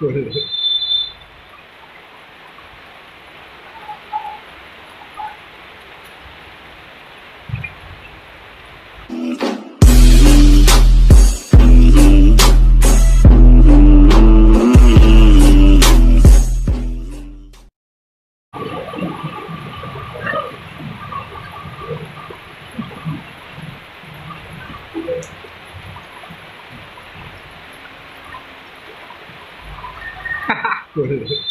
对，对，对。All right.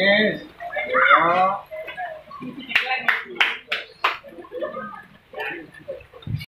Yes. Yeah.